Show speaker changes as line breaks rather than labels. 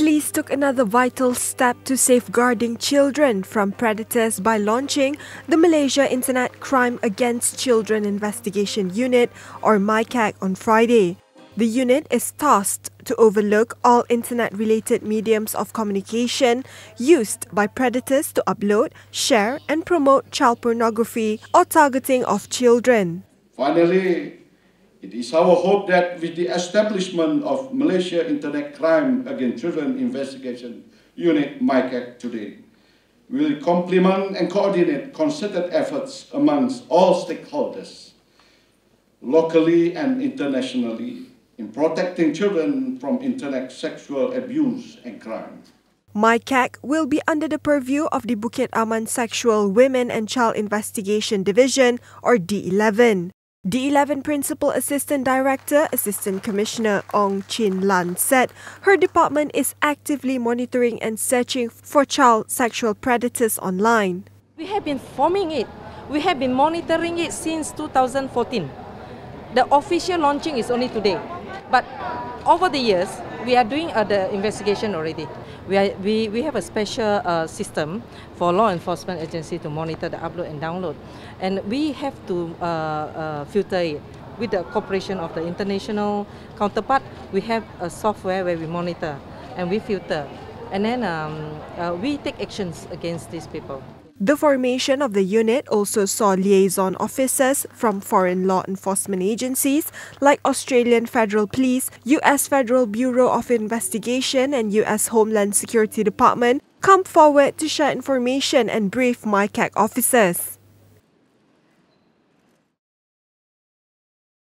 Police took another vital step to safeguarding children from predators by launching the Malaysia Internet Crime Against Children Investigation Unit or MICAC on Friday. The unit is tasked to overlook all internet related mediums of communication used by predators to upload, share, and promote child pornography or targeting of children.
Finally, it is our hope that with the establishment of Malaysia Internet Crime Against Children Investigation Unit MICAC today, we will complement and coordinate concerted efforts amongst all stakeholders, locally and internationally, in protecting children from internet sexual abuse and crime.
MICAC will be under the purview of the Bukit Aman Sexual Women and Child Investigation Division or D11. D11 Principal Assistant Director, Assistant Commissioner Ong Chin Lan said her department is actively monitoring and searching for child sexual predators online.
We have been forming it. We have been monitoring it since 2014. The official launching is only today. But over the years, we are doing uh, the investigation already. We, are, we, we have a special uh, system for law enforcement agency to monitor the upload and download. And we have to uh, uh, filter it. With the cooperation of the international counterpart, we have a software where we monitor and we filter. And then um, uh, we take actions against these people.
The formation of the unit also saw liaison officers from foreign law enforcement agencies like Australian Federal Police, US Federal Bureau of Investigation, and US Homeland Security Department come forward to share information and brief MICAC officers.